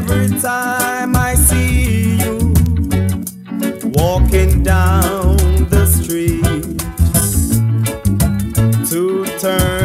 every time I see you walking down the street to turn.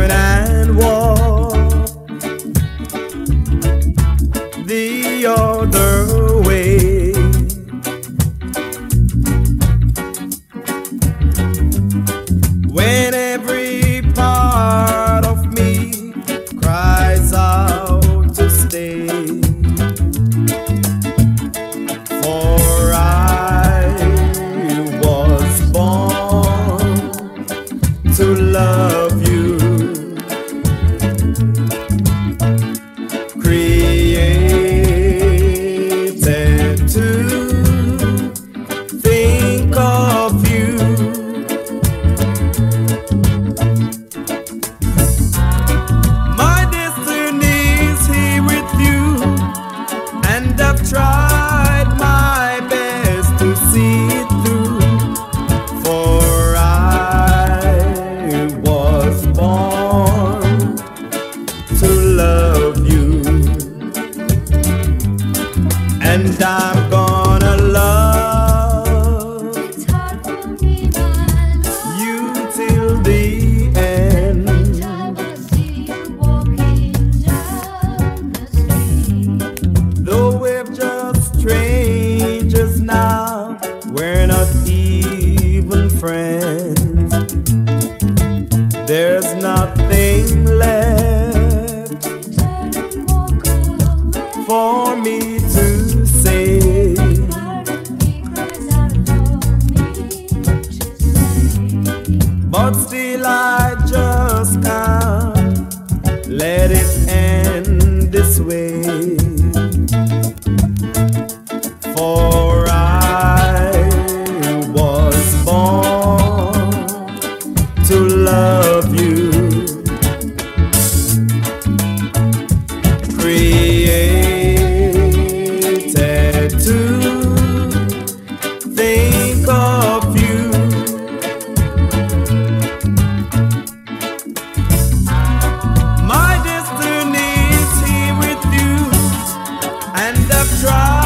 The drive.